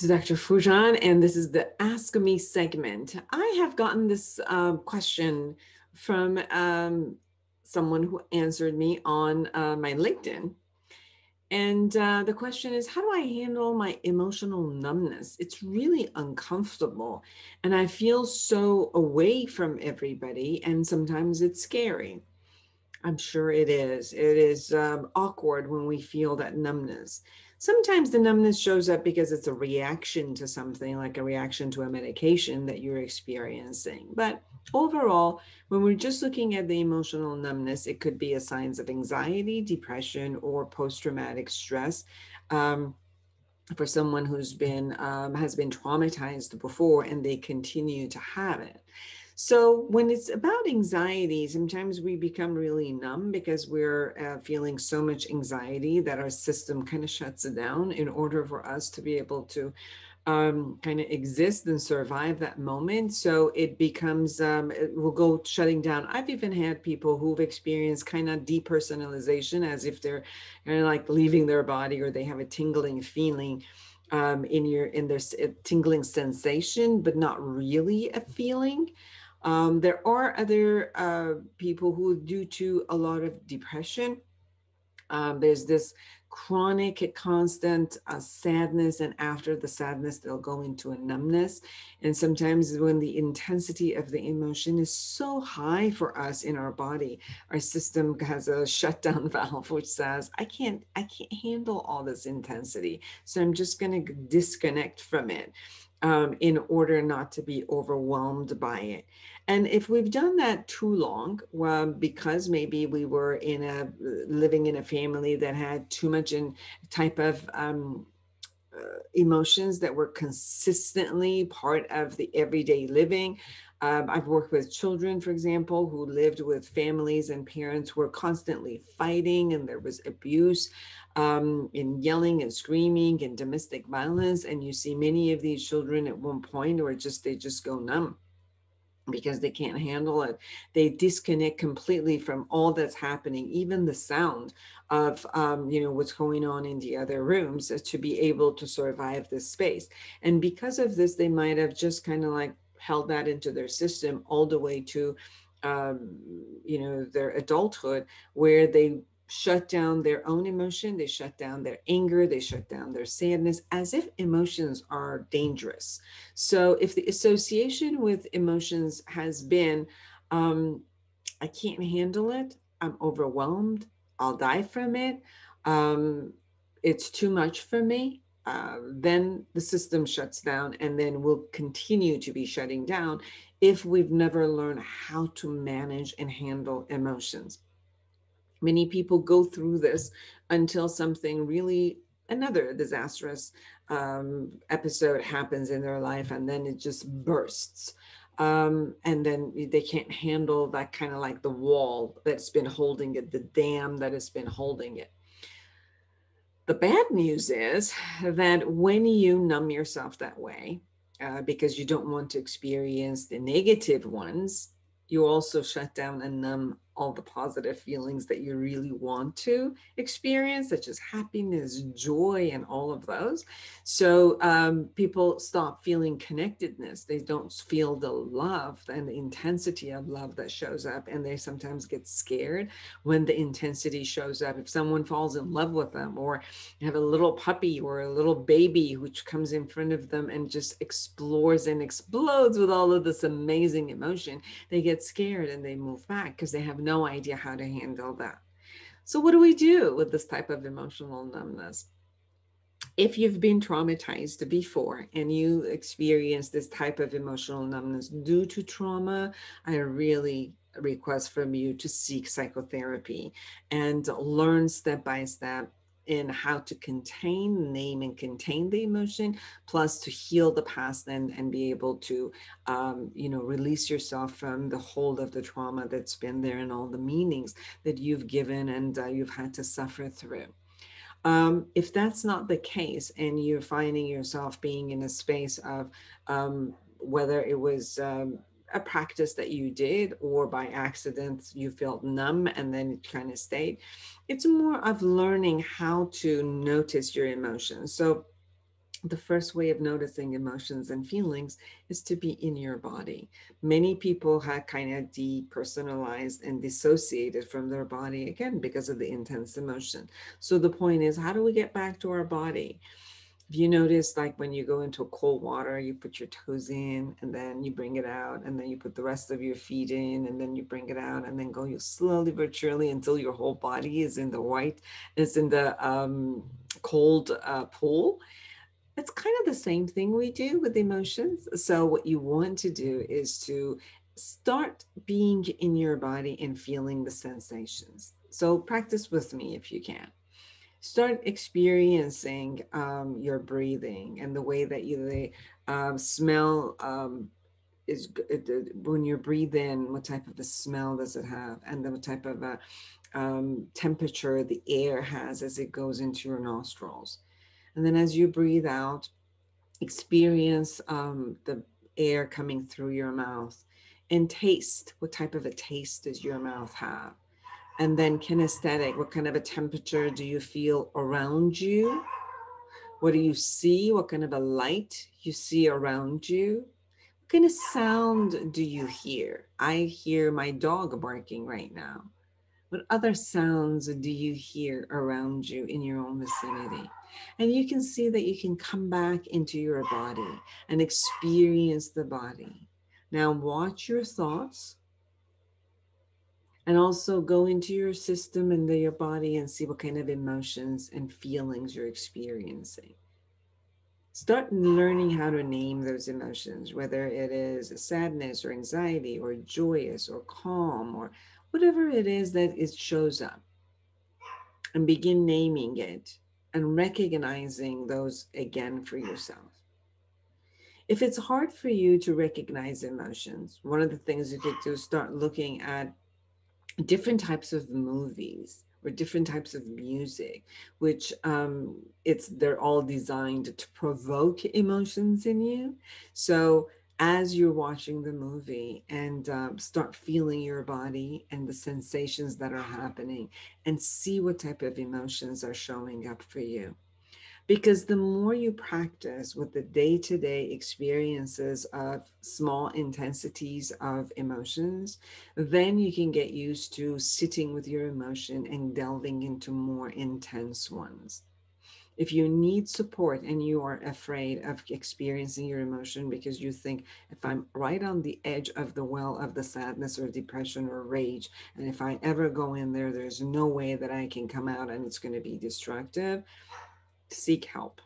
This is Dr. Foojan, and this is the Ask Me segment. I have gotten this uh, question from um, someone who answered me on uh, my LinkedIn. And uh, the question is, how do I handle my emotional numbness? It's really uncomfortable. And I feel so away from everybody. And sometimes it's scary. I'm sure it is. It is um, awkward when we feel that numbness. Sometimes the numbness shows up because it's a reaction to something, like a reaction to a medication that you're experiencing. But overall, when we're just looking at the emotional numbness, it could be a signs of anxiety, depression, or post-traumatic stress. Um, for someone who's been um, has been traumatized before and they continue to have it so when it's about anxiety, sometimes we become really numb because we're uh, feeling so much anxiety that our system kind of shuts it down in order for us to be able to um, kind of exist and survive that moment. So it becomes, um, it will go shutting down. I've even had people who've experienced kind of depersonalization as if they're like leaving their body or they have a tingling feeling um, in your, in their tingling sensation, but not really a feeling. Um, there are other uh, people who, due to a lot of depression, um, there's this chronic, constant uh, sadness, and after the sadness, they'll go into a numbness. And sometimes, when the intensity of the emotion is so high for us in our body, our system has a shutdown valve which says, "I can't, I can't handle all this intensity, so I'm just going to disconnect from it." Um, in order not to be overwhelmed by it. And if we've done that too long, well, because maybe we were in a living in a family that had too much in type of um, uh, emotions that were consistently part of the everyday living. Um, I've worked with children, for example, who lived with families and parents were constantly fighting and there was abuse um, in yelling and screaming and domestic violence. And you see many of these children at one point or just they just go numb because they can't handle it. They disconnect completely from all that's happening, even the sound of, um, you know, what's going on in the other rooms to be able to survive this space. And because of this, they might have just kind of like held that into their system all the way to, um, you know, their adulthood, where they shut down their own emotion, they shut down their anger, they shut down their sadness, as if emotions are dangerous. So if the association with emotions has been, um, I can't handle it, I'm overwhelmed, I'll die from it, um, it's too much for me, uh, then the system shuts down and then will continue to be shutting down if we've never learned how to manage and handle emotions. Many people go through this until something really another disastrous um, episode happens in their life and then it just bursts. Um, and then they can't handle that kind of like the wall that's been holding it, the dam that has been holding it. The bad news is that when you numb yourself that way, uh, because you don't want to experience the negative ones, you also shut down and numb all the positive feelings that you really want to experience, such as happiness, joy, and all of those. So um, people stop feeling connectedness. They don't feel the love and the intensity of love that shows up. And they sometimes get scared when the intensity shows up. If someone falls in love with them, or have a little puppy or a little baby which comes in front of them and just explores and explodes with all of this amazing emotion, they get scared and they move back because they have no no idea how to handle that. So, what do we do with this type of emotional numbness? If you've been traumatized before and you experience this type of emotional numbness due to trauma, I really request from you to seek psychotherapy and learn step by step in how to contain, name, and contain the emotion, plus to heal the past and, and be able to, um, you know, release yourself from the hold of the trauma that's been there and all the meanings that you've given and uh, you've had to suffer through. Um, if that's not the case and you're finding yourself being in a space of um, whether it was um, a practice that you did or by accident you felt numb and then it kind of stayed it's more of learning how to notice your emotions so the first way of noticing emotions and feelings is to be in your body. Many people have kind of depersonalized and dissociated from their body again because of the intense emotion. So the point is, how do we get back to our body? If you notice, like when you go into a cold water, you put your toes in and then you bring it out, and then you put the rest of your feet in, and then you bring it out, and then go you slowly but surely until your whole body is in the white, is in the um, cold uh, pool it's kind of the same thing we do with emotions. So, what you want to do is to start being in your body and feeling the sensations. So, practice with me if you can. Start experiencing um, your breathing and the way that you um, smell um, is when you breathe in, what type of a smell does it have, and the type of a um, temperature the air has as it goes into your nostrils and then as you breathe out, experience um, the air coming through your mouth and taste what type of a taste does your mouth have. And then kinesthetic, what kind of a temperature do you feel around you? What do you see? What kind of a light you see around you? What kind of sound do you hear? I hear my dog barking right now. What other sounds do you hear around you in your own vicinity? And you can see that you can come back into your body and experience the body. Now, watch your thoughts and also go into your system and your body and see what kind of emotions and feelings you're experiencing. Start learning how to name those emotions, whether it is sadness or anxiety or joyous or calm or whatever it is that it shows up. And begin naming it and recognizing those again for yourself. If it's hard for you to recognize emotions, one of the things you could do is start looking at different types of movies or different types of music, which um, it's they're all designed to provoke emotions in you. So as you're watching the movie and um, start feeling your body and the sensations that are happening and see what type of emotions are showing up for you. Because the more you practice with the day to day experiences of small intensities of emotions, then you can get used to sitting with your emotion and delving into more intense ones. If you need support and you are afraid of experiencing your emotion because you think if i'm right on the edge of the well of the sadness or depression or rage and if i ever go in there there's no way that i can come out and it's going to be destructive seek help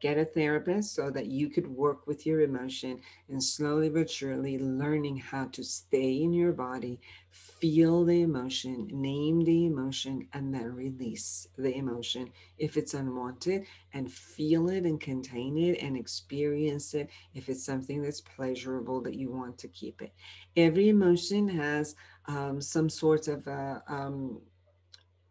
get a therapist so that you could work with your emotion and slowly but surely learning how to stay in your body, feel the emotion, name the emotion, and then release the emotion if it's unwanted and feel it and contain it and experience it if it's something that's pleasurable that you want to keep it. Every emotion has um, some sort of a, um,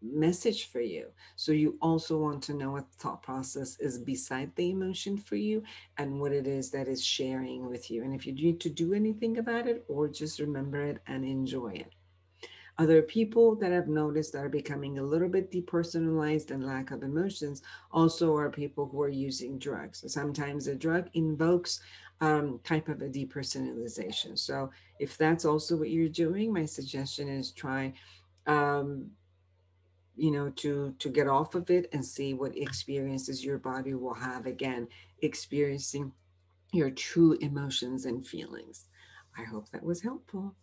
message for you. So you also want to know what the thought process is beside the emotion for you and what it is that is sharing with you. And if you need to do anything about it or just remember it and enjoy it. Other people that I've noticed that are becoming a little bit depersonalized and lack of emotions also are people who are using drugs. Sometimes a drug invokes um, type of a depersonalization. So if that's also what you're doing, my suggestion is try um, you know to to get off of it and see what experiences your body will have again experiencing your true emotions and feelings. I hope that was helpful